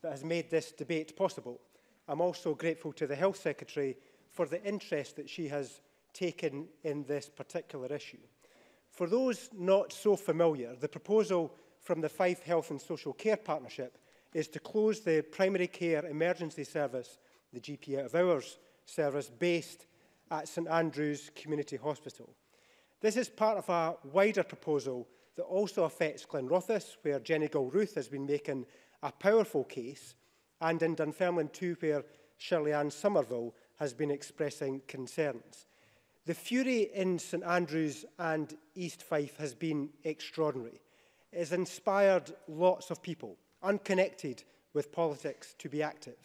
that has made this debate possible. I'm also grateful to the Health Secretary for the interest that she has taken in this particular issue. For those not so familiar, the proposal from the Fife Health and Social Care Partnership is to close the primary care emergency service, the GP out of hours service, based at St Andrews Community Hospital. This is part of a wider proposal that also affects Glenrothes, where Jenny gull ruth has been making a powerful case, and in Dunfermline too, where Shirley Ann Somerville has been expressing concerns. The fury in St Andrews and East Fife has been extraordinary. It has inspired lots of people, unconnected with politics, to be active.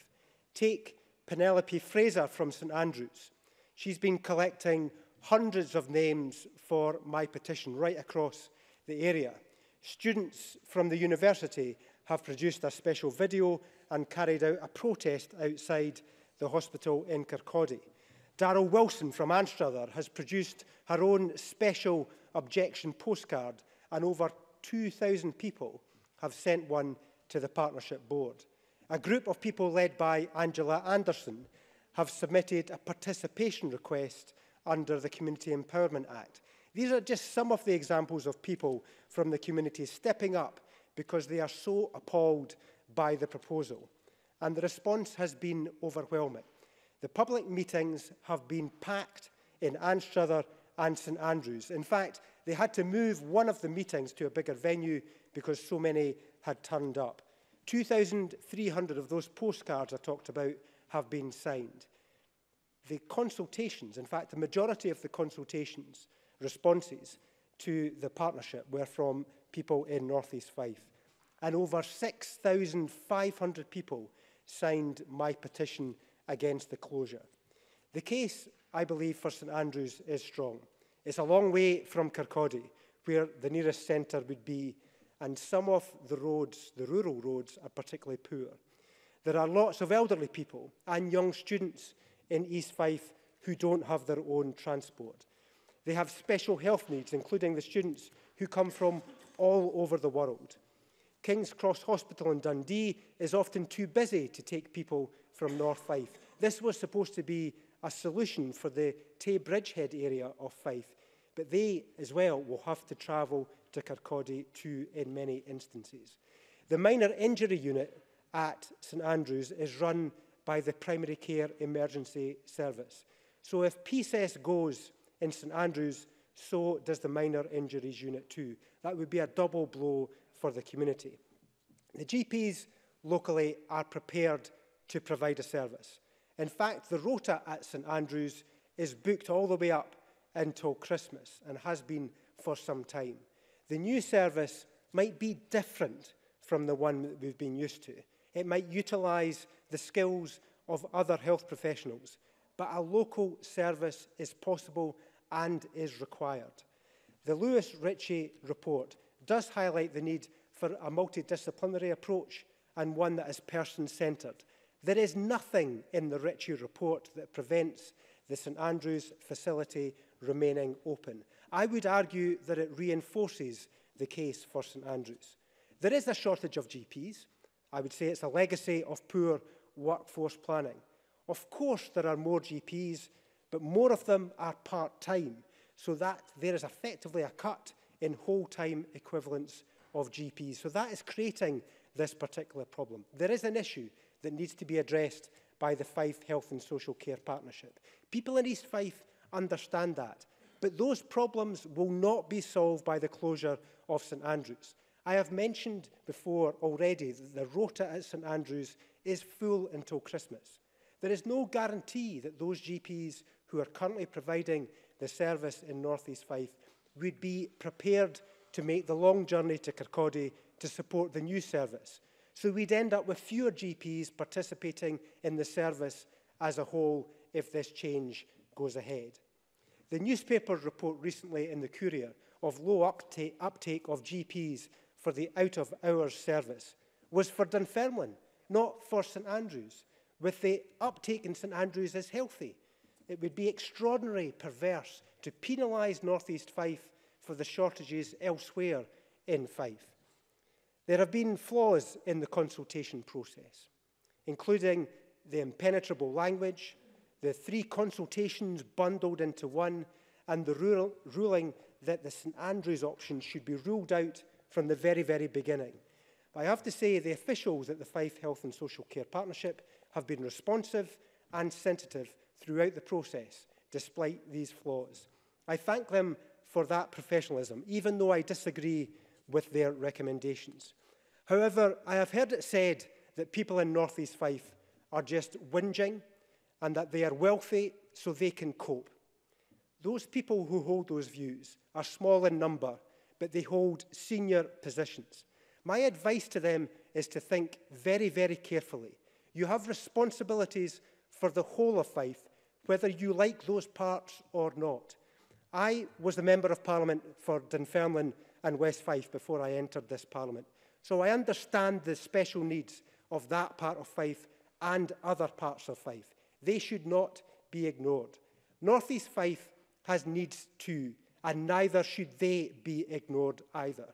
Take Penelope Fraser from St Andrews. She's been collecting hundreds of names for my petition right across the area. Students from the university have produced a special video and carried out a protest outside the hospital in Kirkcaldy. Daryl Wilson from Anstruther has produced her own special objection postcard and over 2,000 people have sent one to the Partnership Board. A group of people led by Angela Anderson have submitted a participation request under the Community Empowerment Act. These are just some of the examples of people from the community stepping up because they are so appalled by the proposal. And the response has been overwhelming. The public meetings have been packed in Anstruther and St Andrews. In fact, they had to move one of the meetings to a bigger venue because so many had turned up. 2,300 of those postcards I talked about have been signed. The consultations, in fact, the majority of the consultations, responses to the partnership were from people in North East Fife and over 6,500 people signed my petition against the closure. The case, I believe, for St Andrews is strong. It's a long way from Kirkcaldy, where the nearest centre would be, and some of the roads, the rural roads, are particularly poor. There are lots of elderly people and young students in East Fife who don't have their own transport. They have special health needs, including the students who come from all over the world. King's Cross Hospital in Dundee is often too busy to take people from North Fife. This was supposed to be a solution for the Tay Bridgehead area of Fife, but they as well will have to travel to Kirkcaldy too in many instances. The minor injury unit at St Andrews is run by the Primary Care Emergency Service. So if PCS goes in St Andrews, so does the minor injuries unit too. That would be a double blow for the community. The GPs locally are prepared to provide a service. In fact, the rota at St Andrews is booked all the way up until Christmas and has been for some time. The new service might be different from the one that we've been used to. It might utilise the skills of other health professionals, but a local service is possible and is required. The Lewis Ritchie report does highlight the need for a multidisciplinary approach and one that is person-centred. There is nothing in the Ritchie report that prevents the St Andrews facility remaining open. I would argue that it reinforces the case for St Andrews. There is a shortage of GPs. I would say it's a legacy of poor workforce planning. Of course, there are more GPs, but more of them are part-time, so that there is effectively a cut in whole-time equivalents of GPs. So that is creating this particular problem. There is an issue that needs to be addressed by the Fife Health and Social Care Partnership. People in East Fife understand that, but those problems will not be solved by the closure of St Andrews. I have mentioned before already that the rota at St Andrews is full until Christmas. There is no guarantee that those GPs who are currently providing the service in North East Fife we'd be prepared to make the long journey to Kirkcaldy to support the new service. So we'd end up with fewer GPs participating in the service as a whole if this change goes ahead. The newspaper report recently in the Courier of low uptake, uptake of GPs for the out-of-hours service was for Dunfermline, not for St Andrews, with the uptake in St Andrews as healthy it would be extraordinary perverse to penalise North East Fife for the shortages elsewhere in Fife. There have been flaws in the consultation process, including the impenetrable language, the three consultations bundled into one, and the rule ruling that the St Andrews option should be ruled out from the very, very beginning. But I have to say the officials at the Fife Health and Social Care Partnership have been responsive and sensitive throughout the process, despite these flaws. I thank them for that professionalism, even though I disagree with their recommendations. However, I have heard it said that people in North East Fife are just whinging and that they are wealthy so they can cope. Those people who hold those views are small in number, but they hold senior positions. My advice to them is to think very, very carefully. You have responsibilities for the whole of Fife, whether you like those parts or not. I was the Member of Parliament for Dunfermline and West Fife before I entered this Parliament. So I understand the special needs of that part of Fife and other parts of Fife. They should not be ignored. North East Fife has needs too, and neither should they be ignored either.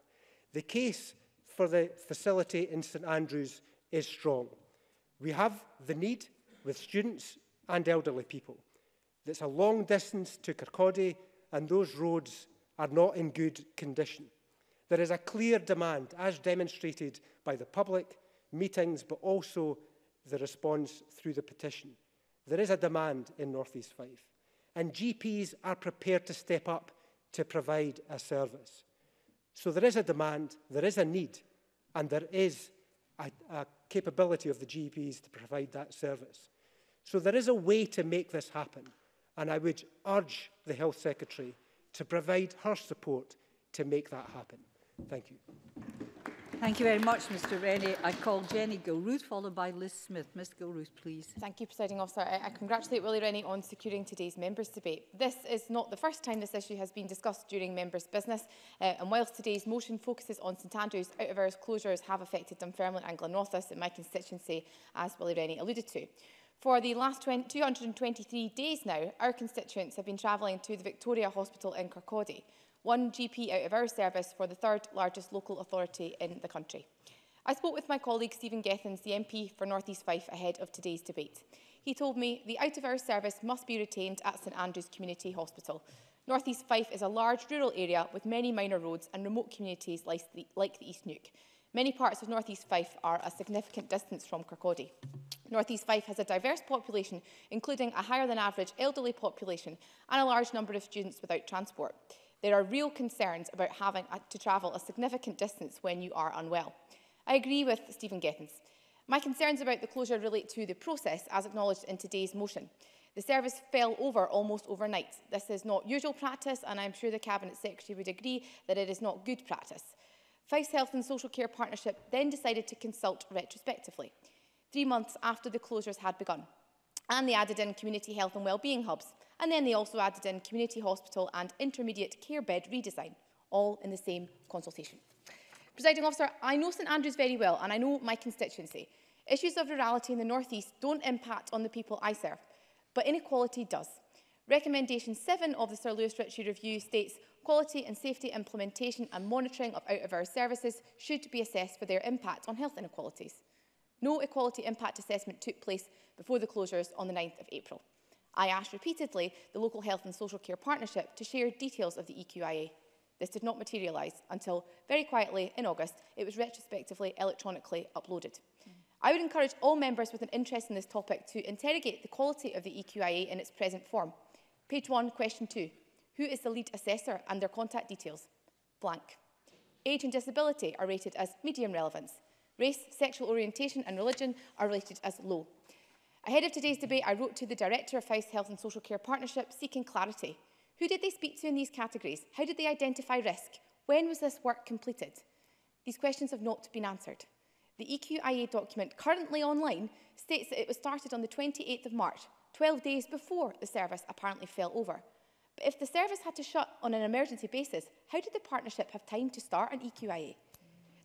The case for the facility in St Andrews is strong. We have the need with students and elderly people. It's a long distance to Kirkcaldy and those roads are not in good condition. There is a clear demand, as demonstrated by the public meetings, but also the response through the petition. There is a demand in North East Fife, and GPs are prepared to step up to provide a service. So there is a demand, there is a need, and there is a, a capability of the GPs to provide that service. So there is a way to make this happen. And I would urge the Health Secretary to provide her support to make that happen. Thank you. Thank you very much, Mr Rennie. I call Jenny Gilruth, followed by Liz Smith. Ms Gilruth, please. Thank you, Presiding Officer. I, I congratulate Willie Rennie on securing today's members' debate. This is not the first time this issue has been discussed during members' business, uh, and whilst today's motion focuses on St Andrews, out-of-hours closures have affected Dunfermline and Glenrothes in my constituency, as Willie Rennie alluded to. For the last 20, 223 days now, our constituents have been travelling to the Victoria Hospital in Kirkcaldy, one GP out of our service for the third largest local authority in the country. I spoke with my colleague Stephen Gethins, the MP for North East Fife, ahead of today's debate. He told me the out-of-hours service must be retained at St Andrews Community Hospital. North East Fife is a large rural area with many minor roads and remote communities like like the East Nuke. Many parts of North East Fife are a significant distance from Kirkcaldy. North East Fife has a diverse population, including a higher than average elderly population and a large number of students without transport. There are real concerns about having to travel a significant distance when you are unwell. I agree with Stephen Gethens. My concerns about the closure relate to the process as acknowledged in today's motion. The service fell over almost overnight. This is not usual practice and I'm sure the Cabinet Secretary would agree that it is not good practice. Fife Health and Social Care Partnership then decided to consult retrospectively, three months after the closures had begun. And they added in community health and wellbeing hubs. And then they also added in community hospital and intermediate care bed redesign, all in the same consultation. Presiding officer, I know St Andrews very well and I know my constituency. Issues of rurality in the North East don't impact on the people I serve, but inequality does. Recommendation 7 of the Sir Lewis Ritchie Review states Quality and safety implementation and monitoring of out-of-hours services should be assessed for their impact on health inequalities. No equality impact assessment took place before the closures on the 9th of April. I asked repeatedly the Local Health and Social Care Partnership to share details of the EQIA. This did not materialise until, very quietly in August, it was retrospectively electronically uploaded. I would encourage all members with an interest in this topic to interrogate the quality of the EQIA in its present form. Page 1, question 2. Who is the lead assessor and their contact details? Blank. Age and disability are rated as medium relevance. Race, sexual orientation and religion are rated as low. Ahead of today's debate, I wrote to the Director of House Health and Social Care Partnership seeking clarity. Who did they speak to in these categories? How did they identify risk? When was this work completed? These questions have not been answered. The EQIA document currently online states that it was started on the 28th of March, 12 days before the service apparently fell over if the service had to shut on an emergency basis, how did the partnership have time to start an EQIA?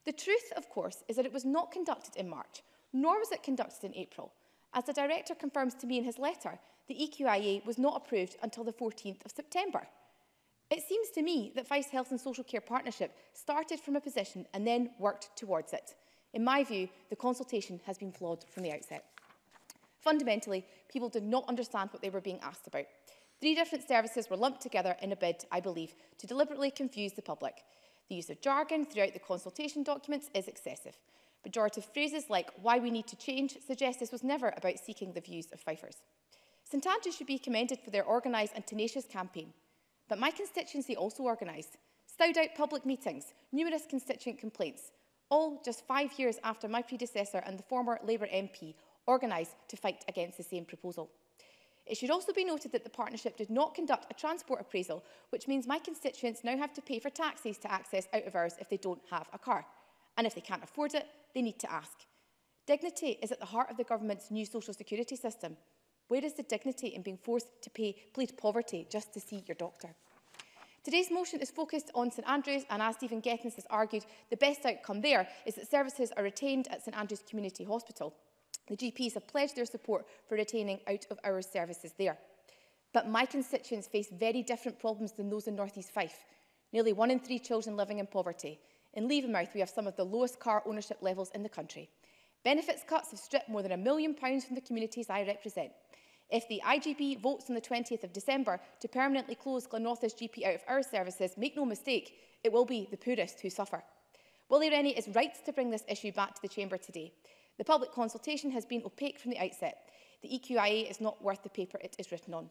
The truth, of course, is that it was not conducted in March, nor was it conducted in April. As the director confirms to me in his letter, the EQIA was not approved until the 14th of September. It seems to me that Vice Health and Social Care Partnership started from a position and then worked towards it. In my view, the consultation has been flawed from the outset. Fundamentally, people did not understand what they were being asked about. Three different services were lumped together in a bid, I believe, to deliberately confuse the public. The use of jargon throughout the consultation documents is excessive. Majority phrases like why we need to change suggest this was never about seeking the views of Fifers. St Andrews should be commended for their organised and tenacious campaign. But my constituency also organised, stowed out public meetings, numerous constituent complaints, all just five years after my predecessor and the former Labour MP organised to fight against the same proposal. It should also be noted that the partnership did not conduct a transport appraisal, which means my constituents now have to pay for taxis to access out of hours if they don't have a car. And if they can't afford it, they need to ask. Dignity is at the heart of the government's new social security system. Where is the dignity in being forced to pay, plead poverty just to see your doctor? Today's motion is focused on St Andrews and as Stephen Gethins has argued, the best outcome there is that services are retained at St Andrews Community Hospital. The GPs have pledged their support for retaining out of our services there. But my constituents face very different problems than those in North East Fife. Nearly one in three children living in poverty. In Levermouth, we have some of the lowest car ownership levels in the country. Benefits cuts have stripped more than a million pounds from the communities I represent. If the IGB votes on the 20th of December to permanently close Glenrotha's GP out of our services, make no mistake, it will be the poorest who suffer. Willie Rennie is right to bring this issue back to the Chamber today. The public consultation has been opaque from the outset. The EQIA is not worth the paper it is written on.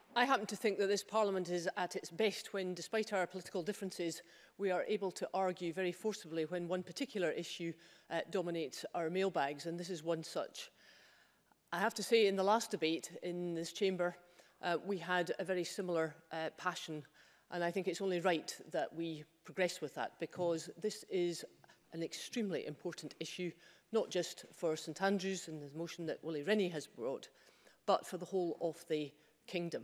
I happen to think that this Parliament is at its best when, despite our political differences, we are able to argue very forcibly when one particular issue uh, dominates our mailbags, and this is one such. I have to say, in the last debate in this chamber, uh, we had a very similar uh, passion, and I think it's only right that we progress with that, because this is an extremely important issue, not just for St Andrews and the motion that Willie Rennie has brought, but for the whole of the kingdom.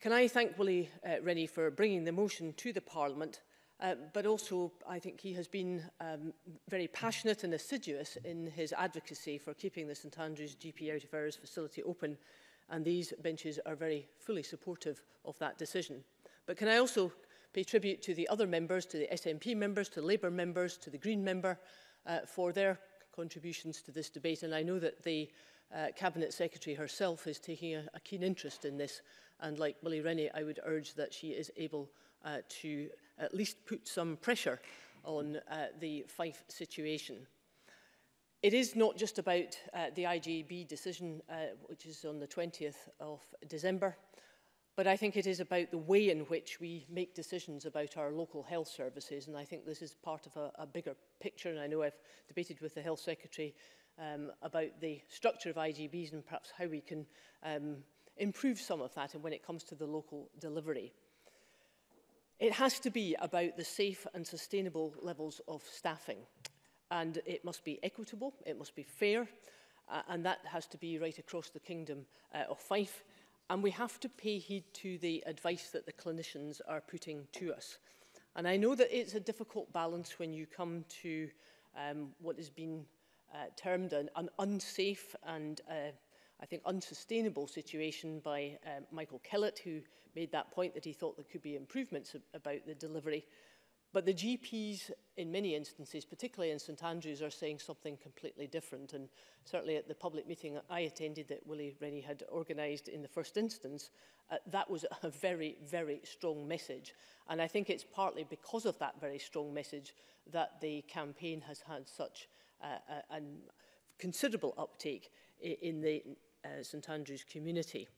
Can I thank Willie uh, Rennie for bringing the motion to the Parliament, uh, but also I think he has been um, very passionate and assiduous in his advocacy for keeping the St Andrews GP out of hours facility open, and these benches are very fully supportive of that decision. But can I also pay tribute to the other members, to the SNP members, to Labour members, to the Green member, uh, for their contributions to this debate, and I know that they uh, Cabinet Secretary herself is taking a, a keen interest in this. And like Willie Rennie, I would urge that she is able uh, to at least put some pressure on uh, the Fife situation. It is not just about uh, the IGB decision, uh, which is on the 20th of December, but I think it is about the way in which we make decisions about our local health services. And I think this is part of a, a bigger picture. And I know I've debated with the Health Secretary um, about the structure of IGBs and perhaps how we can um, improve some of that and when it comes to the local delivery. It has to be about the safe and sustainable levels of staffing and it must be equitable, it must be fair uh, and that has to be right across the kingdom uh, of Fife and we have to pay heed to the advice that the clinicians are putting to us. And I know that it's a difficult balance when you come to um, what has been uh, termed an, an unsafe and uh, I think unsustainable situation by um, Michael Kellett, who made that point that he thought there could be improvements ab about the delivery. But the GPs, in many instances, particularly in St Andrews, are saying something completely different. And certainly at the public meeting I attended that Willie Rennie had organised in the first instance, uh, that was a very, very strong message. And I think it's partly because of that very strong message that the campaign has had such uh, and considerable uptake in the uh, St Andrews community.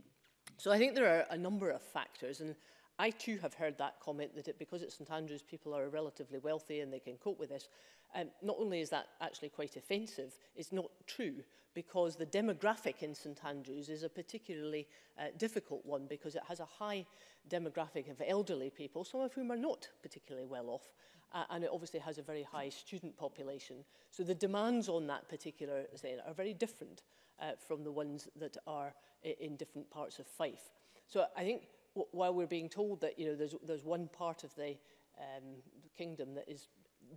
So I think there are a number of factors and I too have heard that comment that it, because it's St Andrews people are relatively wealthy and they can cope with this. Um, not only is that actually quite offensive, it's not true because the demographic in St Andrews is a particularly uh, difficult one because it has a high demographic of elderly people, some of whom are not particularly well off, uh, and it obviously has a very high student population. So the demands on that particular then are very different uh, from the ones that are in different parts of Fife. So I think while we're being told that you know there's there's one part of the um, kingdom that is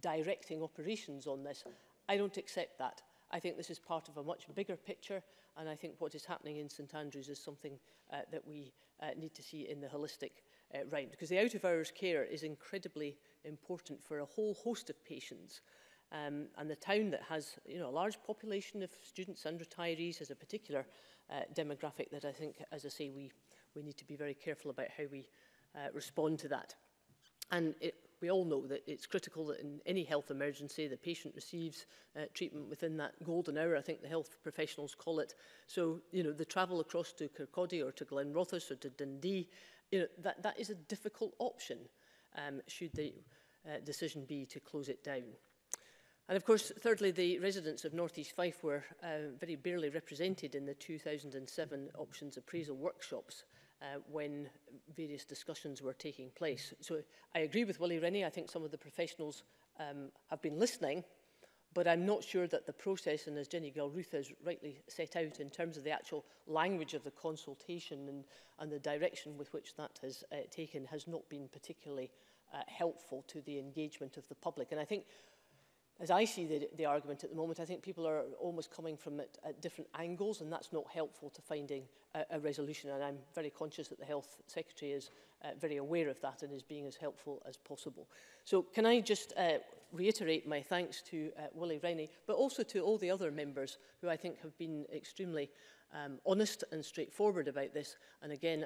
directing operations on this. I don't accept that. I think this is part of a much bigger picture and I think what is happening in St Andrews is something uh, that we uh, need to see in the holistic uh, round because the out of hours care is incredibly important for a whole host of patients um, and the town that has you know a large population of students and retirees has a particular uh, demographic that I think as I say we we need to be very careful about how we uh, respond to that and it we all know that it's critical that in any health emergency, the patient receives uh, treatment within that golden hour, I think the health professionals call it. So, you know, the travel across to Kirkcaldy or to Glenrothes or to Dundee, you know, that, that is a difficult option um, should the uh, decision be to close it down. And of course, thirdly, the residents of North East Fife were uh, very barely represented in the 2007 options appraisal workshops uh, when various discussions were taking place. So I agree with Willie Rennie. I think some of the professionals um, have been listening, but I'm not sure that the process, and as Jenny Gilruth has rightly set out in terms of the actual language of the consultation and, and the direction with which that has uh, taken, has not been particularly uh, helpful to the engagement of the public. And I think as I see the, the argument at the moment, I think people are almost coming from it at different angles, and that's not helpful to finding a, a resolution. And I'm very conscious that the Health Secretary is uh, very aware of that and is being as helpful as possible. So can I just uh, reiterate my thanks to uh, Willie Rennie, but also to all the other members who I think have been extremely um, honest and straightforward about this. And again,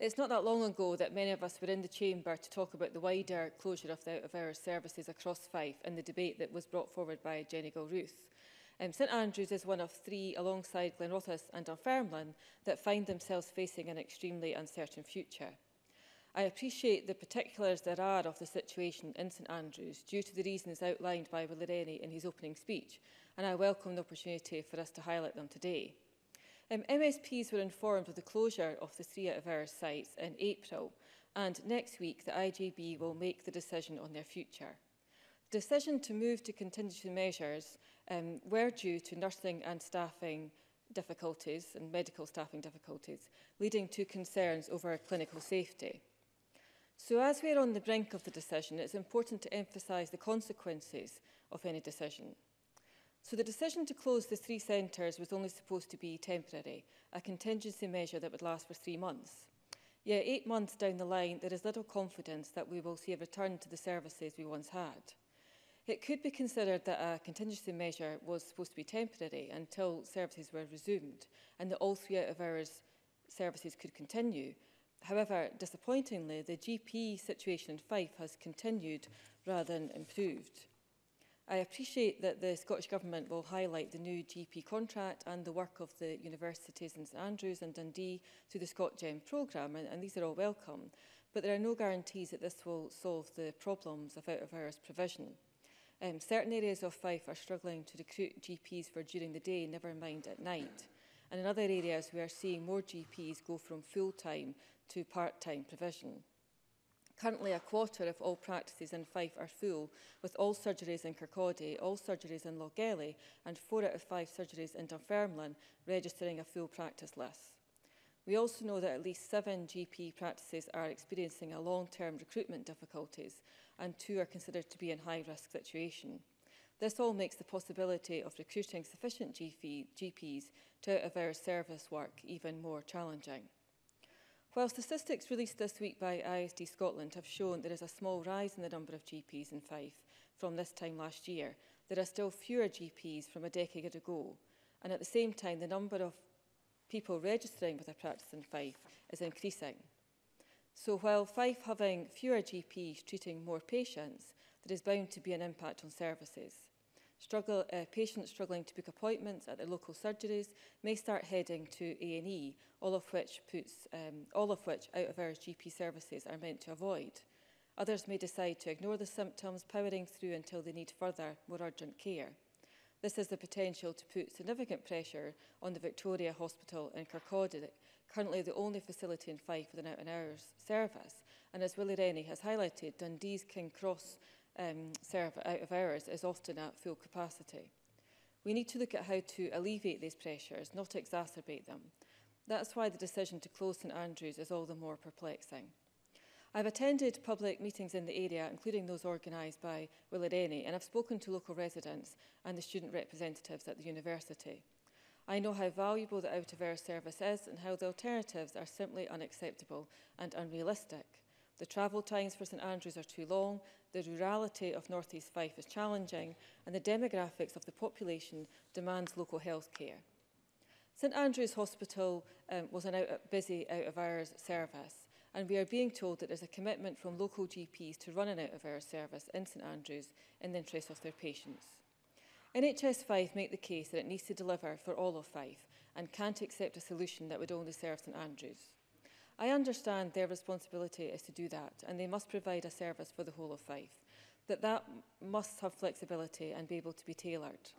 It's not that long ago that many of us were in the chamber to talk about the wider closure of the of our services across Fife and the debate that was brought forward by Jenny Gilruth. Um, St Andrews is one of three, alongside Glenrothes and Dunfermline, that find themselves facing an extremely uncertain future. I appreciate the particulars there are of the situation in St Andrews due to the reasons outlined by Willie Rennie in his opening speech, and I welcome the opportunity for us to highlight them today. Um, MSPs were informed of the closure of the three out of our sites in April, and next week the IGB will make the decision on their future. The decision to move to contingency measures um, were due to nursing and staffing difficulties and medical staffing difficulties, leading to concerns over clinical safety. So as we are on the brink of the decision, it's important to emphasise the consequences of any decision. So the decision to close the three centres was only supposed to be temporary, a contingency measure that would last for three months. Yet eight months down the line, there is little confidence that we will see a return to the services we once had. It could be considered that a contingency measure was supposed to be temporary until services were resumed and that all three out of hours services could continue. However, disappointingly, the GP situation in Fife has continued rather than improved. I appreciate that the Scottish Government will highlight the new GP contract and the work of the universities in St Andrews and Dundee through the ScotGem programme, and, and these are all welcome. But there are no guarantees that this will solve the problems of out-of-hours provision. Um, certain areas of Fife are struggling to recruit GPs for during the day, never mind at night. And in other areas, we are seeing more GPs go from full-time to part-time provision. Currently, a quarter of all practices in Fife are full, with all surgeries in Kirkcaldy, all surgeries in Logelly and four out of five surgeries in Dunfermline registering a full practice list. We also know that at least seven GP practices are experiencing a long-term recruitment difficulties and two are considered to be in high-risk situation. This all makes the possibility of recruiting sufficient GP, GPs to out of our service work even more challenging. While statistics released this week by ISD Scotland have shown there is a small rise in the number of GPs in Fife from this time last year, there are still fewer GPs from a decade ago. And at the same time, the number of people registering with a practice in Fife is increasing. So while Fife having fewer GPs treating more patients, there is bound to be an impact on services. Struggle, uh, patients struggling to book appointments at their local surgeries may start heading to A&E, all of which puts, um, all of which out of hours GP services are meant to avoid. Others may decide to ignore the symptoms, powering through until they need further, more urgent care. This has the potential to put significant pressure on the Victoria Hospital in Kirkcaldy, currently the only facility in Fife with an out-and-hours service. And as Willie Rennie has highlighted, Dundee's King Cross um, serve out of hours is often at full capacity. We need to look at how to alleviate these pressures, not exacerbate them. That's why the decision to close St Andrews is all the more perplexing. I've attended public meetings in the area, including those organised by Willard Ennie, and I've spoken to local residents and the student representatives at the university. I know how valuable the out of air service is and how the alternatives are simply unacceptable and unrealistic. The travel times for St Andrews are too long, the rurality of North East Fife is challenging and the demographics of the population demands local health care. St Andrews Hospital um, was an out, busy out of hours service and we are being told that there's a commitment from local GPs to run an out of hours service in St Andrews in the interest of their patients. NHS Fife make the case that it needs to deliver for all of Fife and can't accept a solution that would only serve St Andrews. I understand their responsibility is to do that and they must provide a service for the whole of Fife. That that must have flexibility and be able to be tailored.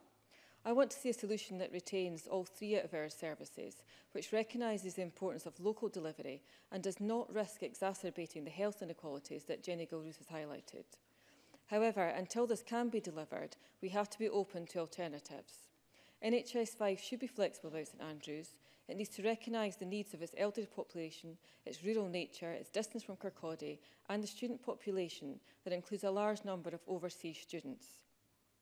I want to see a solution that retains all three of our services, which recognises the importance of local delivery and does not risk exacerbating the health inequalities that Jenny Gilruth has highlighted. However, until this can be delivered, we have to be open to alternatives. NHS 5 should be flexible about St Andrews, It needs to recognise the needs of its elderly population, its rural nature, its distance from Kirkcaldy and the student population that includes a large number of overseas students.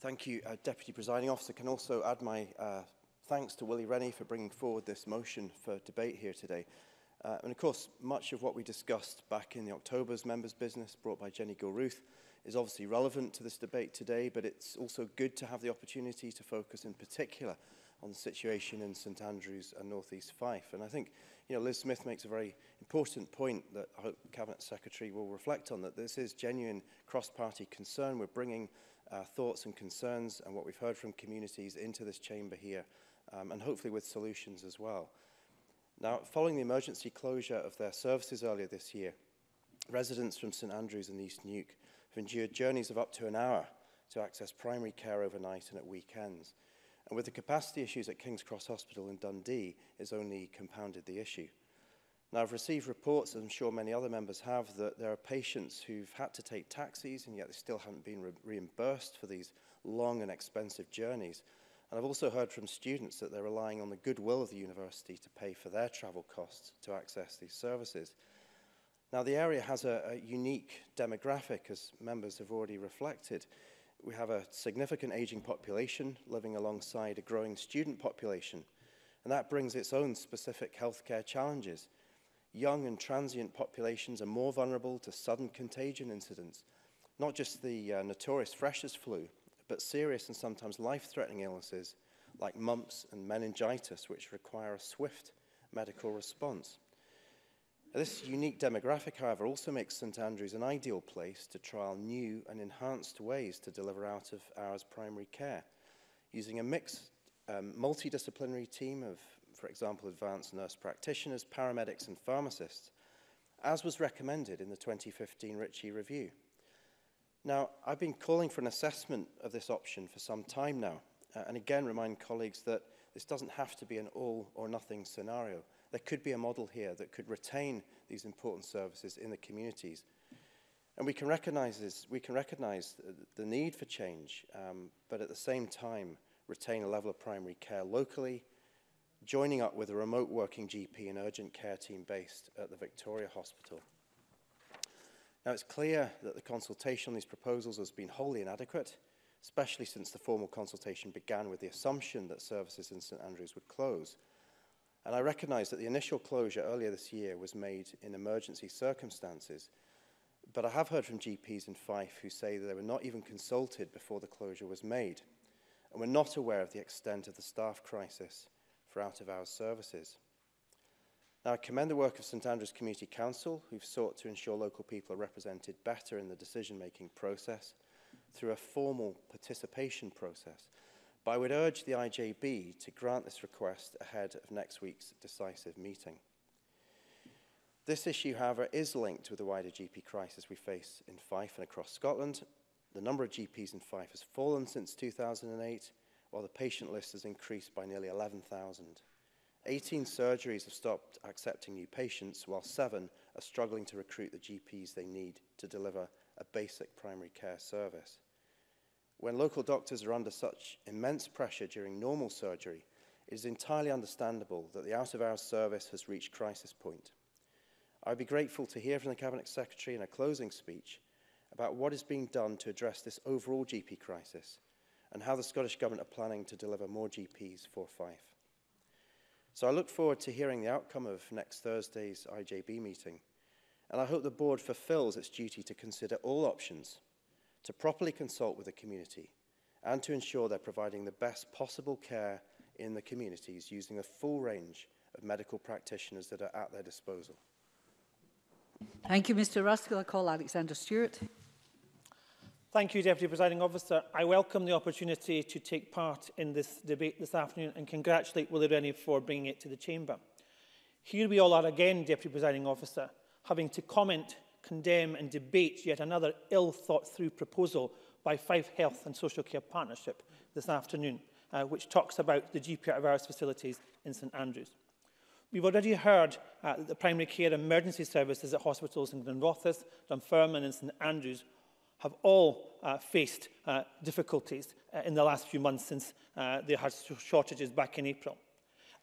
Thank you, uh, Deputy Presiding Officer. Can also add my uh, thanks to Willie Rennie for bringing forward this motion for debate here today. Uh, and of course, much of what we discussed back in the October's members' business brought by Jenny Gilruth is obviously relevant to this debate today, but it's also good to have the opportunity to focus in particular on the situation in St Andrews and North East Fife. And I think you know, Liz Smith makes a very important point that I hope Cabinet Secretary will reflect on, that this is genuine cross-party concern. We're bringing uh, thoughts and concerns and what we've heard from communities into this chamber here, um, and hopefully with solutions as well. Now, following the emergency closure of their services earlier this year, residents from St Andrews and East Nuke have endured journeys of up to an hour to access primary care overnight and at weekends. And with the capacity issues at King's Cross Hospital in Dundee, it's only compounded the issue. Now, I've received reports, as I'm sure many other members have, that there are patients who've had to take taxis and yet they still haven't been re reimbursed for these long and expensive journeys. And I've also heard from students that they're relying on the goodwill of the university to pay for their travel costs to access these services. Now, the area has a, a unique demographic, as members have already reflected we have a significant aging population living alongside a growing student population, and that brings its own specific healthcare challenges. Young and transient populations are more vulnerable to sudden contagion incidents, not just the uh, notorious freshers flu, but serious and sometimes life-threatening illnesses like mumps and meningitis, which require a swift medical response. This unique demographic, however, also makes St Andrews an ideal place to trial new and enhanced ways to deliver out of hours primary care, using a mixed um, multidisciplinary team of, for example, advanced nurse practitioners, paramedics and pharmacists, as was recommended in the 2015 Ritchie Review. Now, I've been calling for an assessment of this option for some time now, uh, and again remind colleagues that this doesn't have to be an all or nothing scenario there could be a model here that could retain these important services in the communities. And we can recognize this, we can recognize the, the need for change, um, but at the same time, retain a level of primary care locally, joining up with a remote working GP and urgent care team based at the Victoria Hospital. Now, it's clear that the consultation on these proposals has been wholly inadequate, especially since the formal consultation began with the assumption that services in St Andrews would close – And I recognise that the initial closure earlier this year was made in emergency circumstances. But I have heard from GPs in Fife who say that they were not even consulted before the closure was made and were not aware of the extent of the staff crisis for out-of-hours services. Now, I commend the work of St Andrews Community Council, who've sought to ensure local people are represented better in the decision-making process through a formal participation process But I would urge the IJB to grant this request ahead of next week's decisive meeting. This issue, however, is linked with the wider GP crisis we face in Fife and across Scotland. The number of GPs in Fife has fallen since 2008, while the patient list has increased by nearly 11,000. 18 surgeries have stopped accepting new patients, while seven are struggling to recruit the GPs they need to deliver a basic primary care service. When local doctors are under such immense pressure during normal surgery, it is entirely understandable that the out-of-hours service has reached crisis point. I'd be grateful to hear from the Cabinet Secretary in a closing speech about what is being done to address this overall GP crisis and how the Scottish Government are planning to deliver more GPs for Fife. So I look forward to hearing the outcome of next Thursday's IJB meeting, and I hope the Board fulfills its duty to consider all options to properly consult with the community and to ensure they're providing the best possible care in the communities using a full range of medical practitioners that are at their disposal. Thank you, Mr Ruskell. I call Alexander Stewart. Thank you, Deputy Presiding Officer. I welcome the opportunity to take part in this debate this afternoon and congratulate Willie Rennie for bringing it to the Chamber. Here we all are again, Deputy Presiding Officer, having to comment condemn and debate yet another ill-thought-through proposal by Fife Health and Social Care Partnership this afternoon, uh, which talks about the GP of facilities in St Andrews. We've already heard uh, that the primary care emergency services at hospitals in Glenrothes, Dunfermline and St Andrews have all uh, faced uh, difficulties uh, in the last few months since uh, they had shortages back in April.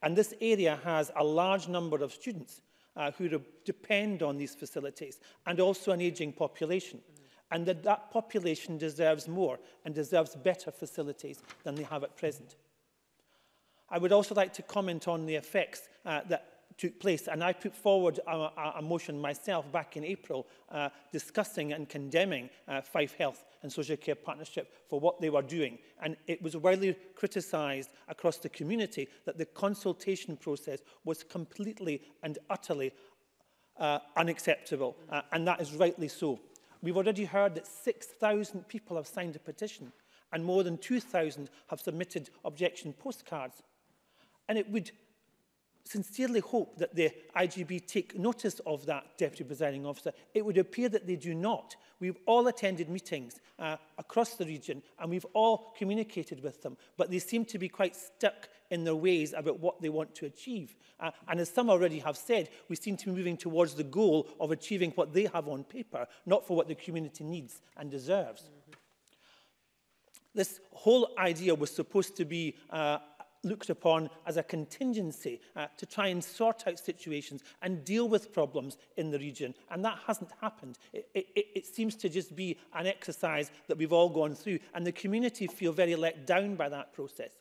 And this area has a large number of students uh, who depend on these facilities and also an aging population. Mm. And that that population deserves more and deserves better facilities than they have at present. I would also like to comment on the effects uh, that took place. And I put forward a, a, a motion myself back in April uh, discussing and condemning uh, Fife Health and Social Care Partnership for what they were doing. And it was widely criticised across the community that the consultation process was completely and utterly uh, unacceptable. Uh, and that is rightly so. We've already heard that 6,000 people have signed a petition and more than 2,000 have submitted objection postcards. And it would sincerely hope that the IGB take notice of that, Deputy Presiding Officer. It would appear that they do not. We've all attended meetings uh, across the region and we've all communicated with them, but they seem to be quite stuck in their ways about what they want to achieve. Uh, and as some already have said, we seem to be moving towards the goal of achieving what they have on paper, not for what the community needs and deserves. Mm -hmm. This whole idea was supposed to be uh, looked upon as a contingency uh, to try and sort out situations and deal with problems in the region. And that hasn't happened. It, it, it seems to just be an exercise that we've all gone through. And the community feel very let down by that process.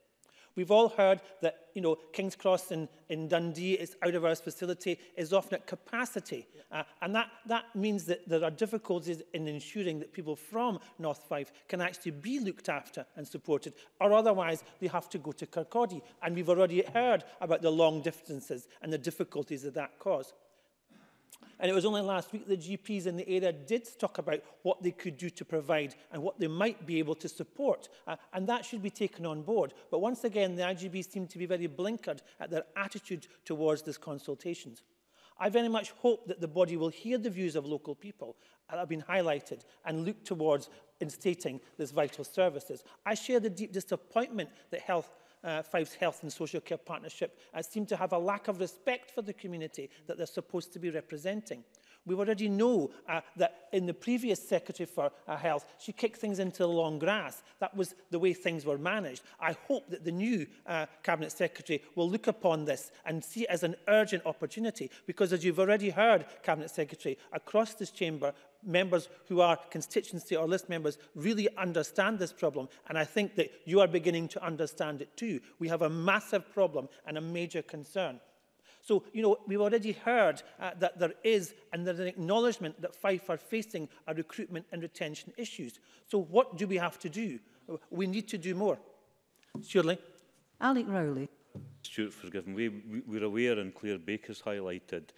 We've all heard that, you know, King's Cross in, in Dundee, its out of our facility, is often at capacity. Yeah. Uh, and that, that means that there are difficulties in ensuring that people from North Fife can actually be looked after and supported, or otherwise they have to go to Kirkcaldy. And we've already heard about the long distances and the difficulties that that cause. And it was only last week the GPs in the area did talk about what they could do to provide and what they might be able to support. Uh, and that should be taken on board. But once again, the IGBs seem to be very blinkered at their attitude towards this consultations. I very much hope that the body will hear the views of local people that have been highlighted and look towards instating these vital services. I share the deep disappointment that health uh, Fife's Health and Social Care Partnership uh, seem to have a lack of respect for the community that they're supposed to be representing. We already know uh, that in the previous Secretary for uh, Health, she kicked things into the long grass. That was the way things were managed. I hope that the new uh, Cabinet Secretary will look upon this and see it as an urgent opportunity because, as you've already heard, Cabinet Secretary, across this chamber, members who are constituency or list members really understand this problem and I think that you are beginning to understand it too. We have a massive problem and a major concern. So, you know, we've already heard uh, that there is and there's an acknowledgement that Fife are facing a recruitment and retention issues. So what do we have to do? We need to do more. Surely. Alec Rowley. Stuart, forgive me. We, we're aware and Claire Baker's highlighted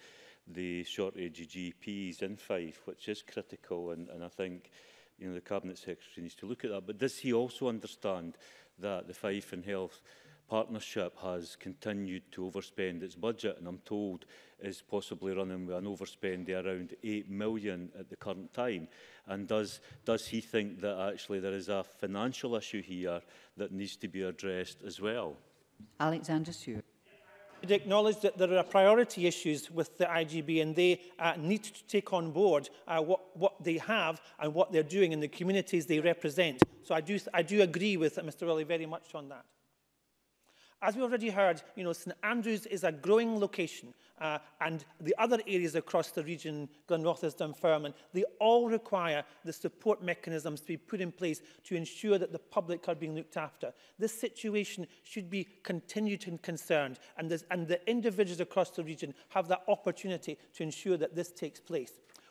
the shortage of GPs in Fife, which is critical, and, and I think you know, the Cabinet Secretary needs to look at that. But does he also understand that the Fife and Health partnership has continued to overspend its budget and I'm told is possibly running with an overspend of around 8 million at the current time and does does he think that actually there is a financial issue here that needs to be addressed as well Alexander Stewart would acknowledge that there are priority issues with the IGB and they uh, need to take on board uh, what, what they have and what they're doing in the communities they represent. So I do, I do agree with Mr Willey very much on that. As we already heard, you know, St Andrews is a growing location uh, and the other areas across the region, firm, and they all require the support mechanisms to be put in place to ensure that the public are being looked after. This situation should be continued and concerned and, and the individuals across the region have that opportunity to ensure that this takes place.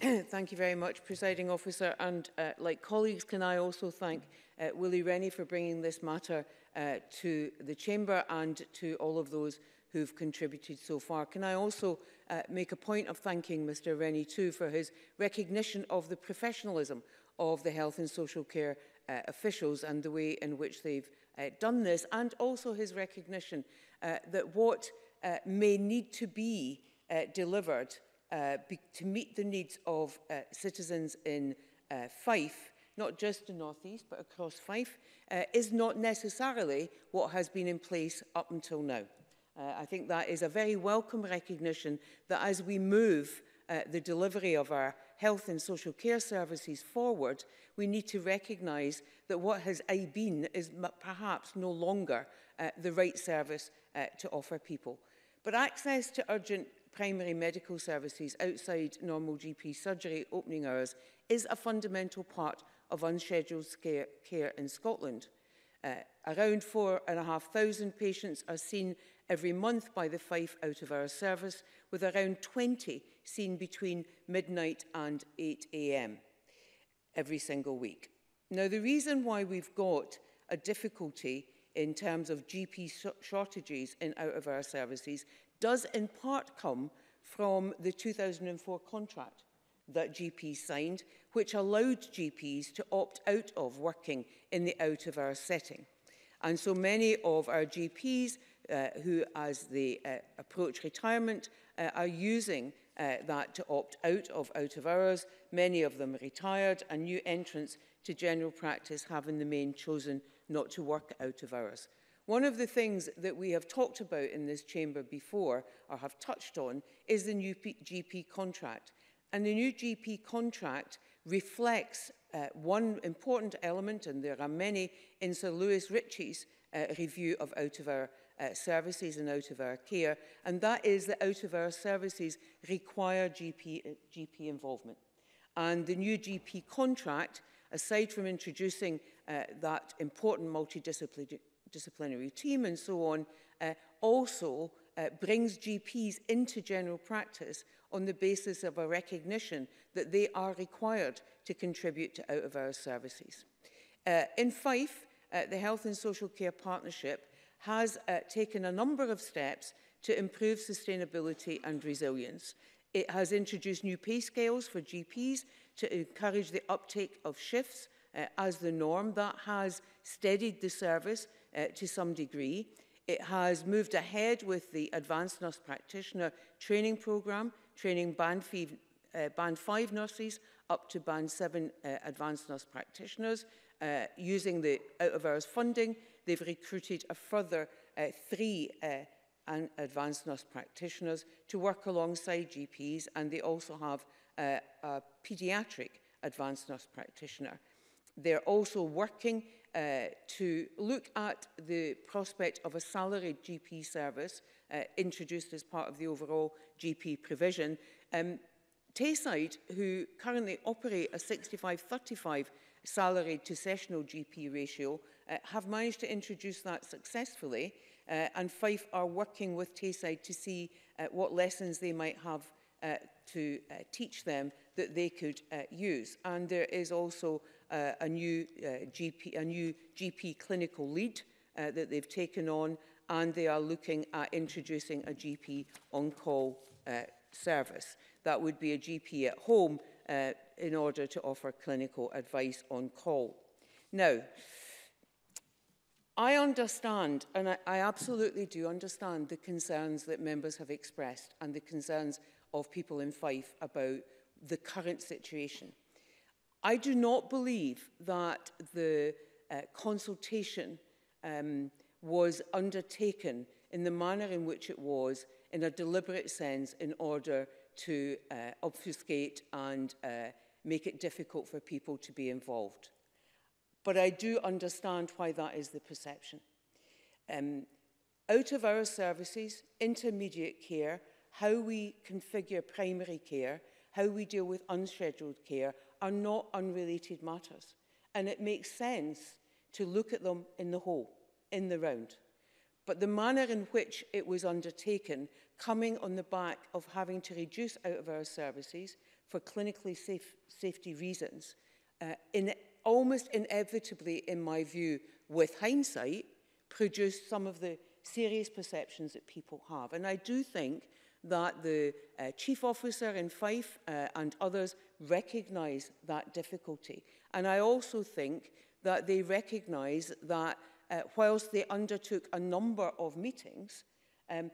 thank you very much, Presiding Officer. And uh, like colleagues, can I also thank uh, Willie Rennie for bringing this matter uh, to the Chamber and to all of those who've contributed so far. Can I also uh, make a point of thanking Mr Rennie too for his recognition of the professionalism of the health and social care uh, officials and the way in which they've uh, done this and also his recognition uh, that what uh, may need to be uh, delivered uh, uh, to meet the needs of uh, citizens in uh, Fife, not just the North East, but across Fife, uh, is not necessarily what has been in place up until now. Uh, I think that is a very welcome recognition that as we move uh, the delivery of our health and social care services forward, we need to recognise that what has I been is perhaps no longer uh, the right service uh, to offer people. But access to urgent primary medical services outside normal GP surgery opening hours is a fundamental part of unscheduled care, care in Scotland. Uh, around 4,500 patients are seen every month by the Fife out of our service, with around 20 seen between midnight and 8 a.m. every single week. Now, the reason why we've got a difficulty in terms of GP shortages in out of our services does in part come from the 2004 contract that GPs signed, which allowed GPs to opt out of working in the out-of-hour setting. And so many of our GPs uh, who, as they uh, approach retirement, uh, are using uh, that to opt out of out-of-hours, many of them retired, and new entrants to general practice have in the main chosen not to work out-of-hours. One of the things that we have talked about in this chamber before, or have touched on, is the new GP contract. And the new GP contract reflects uh, one important element, and there are many, in Sir Lewis Ritchie's uh, review of out-of-hour uh, services and out-of-hour care, and that is that out-of-hour services require GP, uh, GP involvement. And the new GP contract, aside from introducing uh, that important multidisciplinary disciplinary team and so on, uh, also uh, brings GPs into general practice on the basis of a recognition that they are required to contribute to out-of-hours services. Uh, in Fife, uh, the Health and Social Care Partnership has uh, taken a number of steps to improve sustainability and resilience. It has introduced new pay scales for GPs to encourage the uptake of shifts uh, as the norm. That has steadied the service uh, to some degree. It has moved ahead with the Advanced Nurse Practitioner Training Programme, training Band 5, uh, band five nurses up to Band 7 uh, Advanced Nurse Practitioners. Uh, using the out-of-hours funding, they've recruited a further uh, three uh, advanced nurse practitioners to work alongside GPs and they also have uh, a paediatric advanced nurse practitioner. They're also working uh, to look at the prospect of a salaried GP service uh, introduced as part of the overall GP provision. Um, Tayside, who currently operate a 65-35 salaried to sessional GP ratio, uh, have managed to introduce that successfully, uh, and Fife are working with Tayside to see uh, what lessons they might have uh, to uh, teach them that they could uh, use. And there is also uh, a, new, uh, GP, a new GP clinical lead uh, that they've taken on, and they are looking at introducing a GP on-call uh, service. That would be a GP at home uh, in order to offer clinical advice on call. Now, I understand, and I, I absolutely do understand the concerns that members have expressed and the concerns of people in Fife about the current situation. I do not believe that the uh, consultation um, was undertaken in the manner in which it was in a deliberate sense in order to uh, obfuscate and uh, make it difficult for people to be involved. But I do understand why that is the perception. Um, out of our services, intermediate care, how we configure primary care – how we deal with unscheduled care are not unrelated matters. And it makes sense to look at them in the whole, in the round. But the manner in which it was undertaken, coming on the back of having to reduce out of our services for clinically safe, safety reasons, uh, in, almost inevitably, in my view, with hindsight, produced some of the serious perceptions that people have. And I do think that the uh, chief officer in Fife uh, and others recognise that difficulty. And I also think that they recognise that uh, whilst they undertook a number of meetings, um,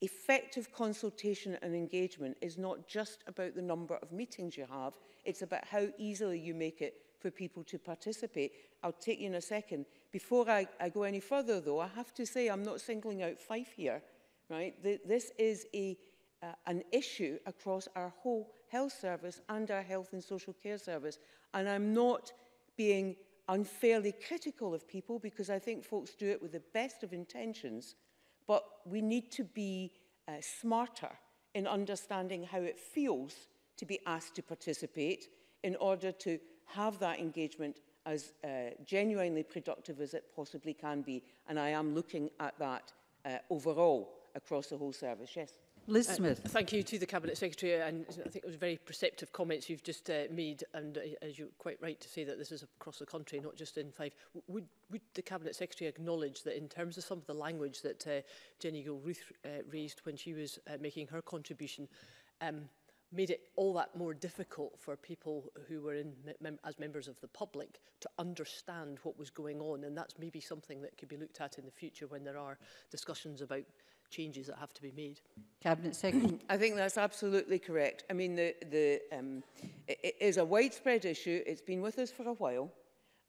effective consultation and engagement is not just about the number of meetings you have, it's about how easily you make it for people to participate. I'll take you in a second. Before I, I go any further, though, I have to say I'm not singling out Fife here right? Th this is a, uh, an issue across our whole health service and our health and social care service. And I'm not being unfairly critical of people because I think folks do it with the best of intentions, but we need to be uh, smarter in understanding how it feels to be asked to participate in order to have that engagement as uh, genuinely productive as it possibly can be. And I am looking at that uh, overall across the whole service. Yes. Liz uh, Smith. Uh, thank you to the Cabinet Secretary and I think it was very perceptive comments you've just uh, made and uh, as you're quite right to say that this is across the country not just in five. Would, would the Cabinet Secretary acknowledge that in terms of some of the language that uh, Jenny Gill-Ruth uh, raised when she was uh, making her contribution um, made it all that more difficult for people who were in mem as members of the public to understand what was going on and that's maybe something that could be looked at in the future when there are discussions about changes that have to be made. Cabinet Secretary. I think that's absolutely correct. I mean, the, the, um, it, it is a widespread issue. It's been with us for a while.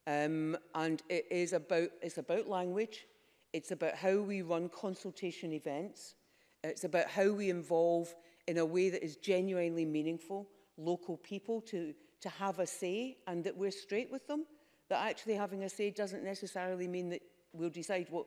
Um, and it is about, it's about language. It's about how we run consultation events. It's about how we involve in a way that is genuinely meaningful local people to, to have a say and that we're straight with them. That actually having a say doesn't necessarily mean that we'll decide what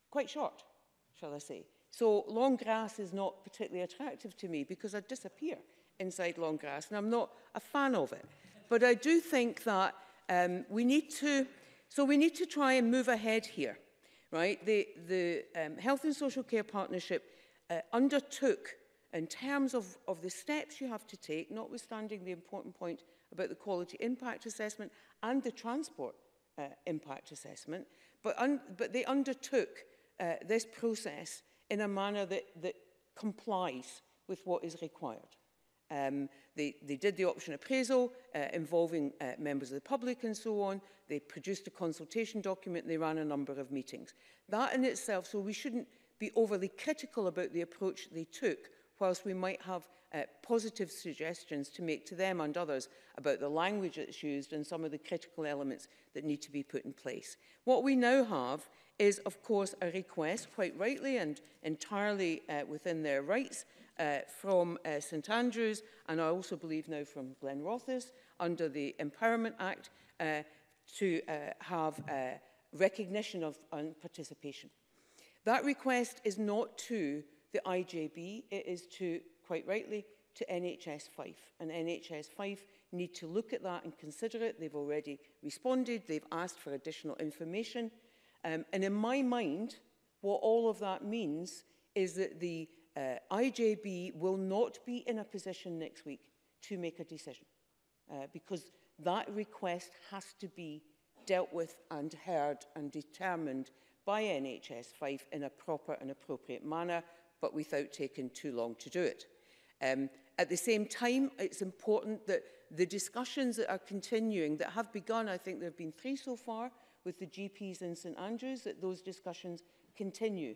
quite short shall I say. So long grass is not particularly attractive to me because I disappear inside long grass and I'm not a fan of it. But I do think that um, we need to, so we need to try and move ahead here, right? The, the um, Health and Social Care Partnership uh, undertook in terms of, of the steps you have to take, notwithstanding the important point about the quality impact assessment and the transport uh, impact assessment, but, un but they undertook Uh, this process in a manner that, that complies with what is required. Um, they, they did the option appraisal uh, involving uh, members of the public and so on. They produced a consultation document. They ran a number of meetings. That in itself, so we shouldn't be overly critical about the approach they took, whilst we might have uh, positive suggestions to make to them and others about the language that's used and some of the critical elements that need to be put in place. What we now have is, of course, a request, quite rightly and entirely uh, within their rights, uh, from uh, St Andrews and I also believe now from Glenrothes under the Empowerment Act uh, to uh, have uh, recognition of and participation. That request is not to the IJB, it is to, quite rightly, to NHS Fife. And NHS Fife need to look at that and consider it. They've already responded, they've asked for additional information. Um, and in my mind, what all of that means is that the uh, IJB will not be in a position next week to make a decision uh, because that request has to be dealt with and heard and determined by NHS 5 in a proper and appropriate manner, but without taking too long to do it. Um, at the same time, it's important that the discussions that are continuing, that have begun, I think there have been three so far, with the GPs in St Andrews that those discussions continue.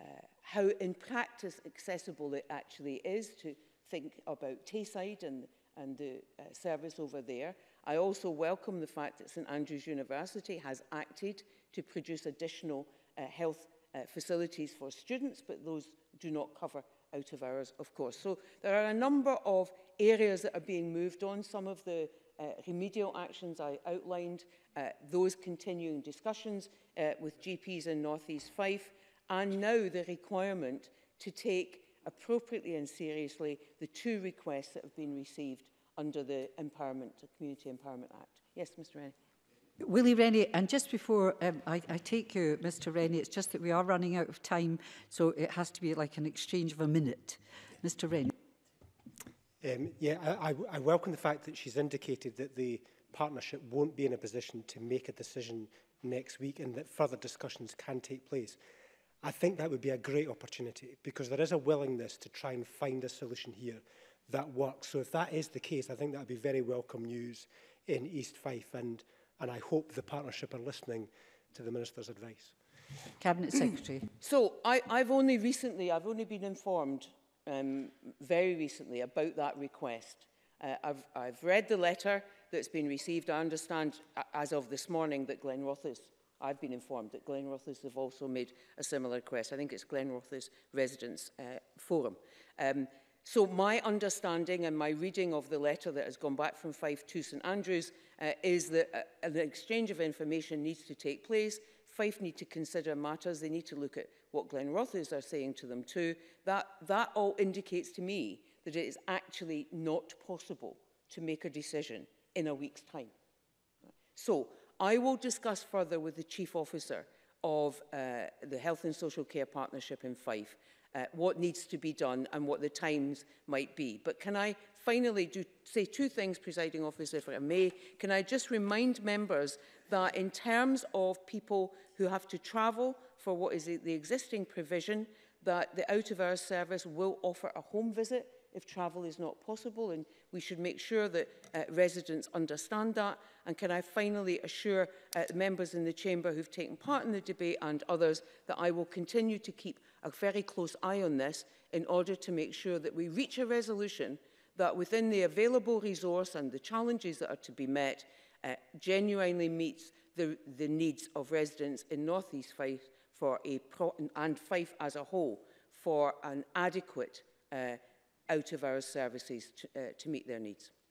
uh, how in practice accessible it actually is to think about Tayside and, and the uh, service over there. I also welcome the fact that St Andrews University has acted to produce additional uh, health uh, facilities for students, but those do not cover out of hours, of course. So there are a number of areas that are being moved on. Some of the uh, remedial actions I outlined, uh, those continuing discussions uh, with GPs in North East Fife, and now the requirement to take appropriately and seriously the two requests that have been received under the Empowerment, the Community Empowerment Act. Yes, Mr Rennie. Willie Rennie, and just before um, I, I take you, Mr Rennie, it's just that we are running out of time, so it has to be like an exchange of a minute. Mr Rennie. Um, yeah, I, I, I welcome the fact that she's indicated that the partnership won't be in a position to make a decision next week and that further discussions can take place. I think that would be a great opportunity because there is a willingness to try and find a solution here that works. So if that is the case, I think that would be very welcome news in East Fife and, and I hope the partnership are listening to the Minister's advice. Cabinet Secretary. so I, I've only recently, I've only been informed um, very recently about that request. Uh, I've, I've read the letter that's been received. I understand, as of this morning, that Glenn Rothes, I've been informed that Glen Rothes have also made a similar request. I think it's Glen Rothes Residence uh, Forum. Um, so my understanding and my reading of the letter that has gone back from Fife to St Andrews uh, is that uh, an exchange of information needs to take place Fife need to consider matters. They need to look at what Glenn Rothers are saying to them too. That, that all indicates to me that it is actually not possible to make a decision in a week's time. So I will discuss further with the Chief Officer of uh, the Health and Social Care Partnership in Fife uh, what needs to be done and what the times might be. But can I finally do say two things, presiding officer, if I may. Can I just remind members that in terms of people who have to travel for what is the existing provision, that the out-of-hours service will offer a home visit if travel is not possible and we should make sure that uh, residents understand that and can I finally assure uh, members in the chamber who've taken part in the debate and others that I will continue to keep a very close eye on this in order to make sure that we reach a resolution that within the available resource and the challenges that are to be met uh, genuinely meets the, the needs of residents in North East Fife for a pro and Fife as a whole for an adequate uh, out-of-hours services to, uh, to meet their needs.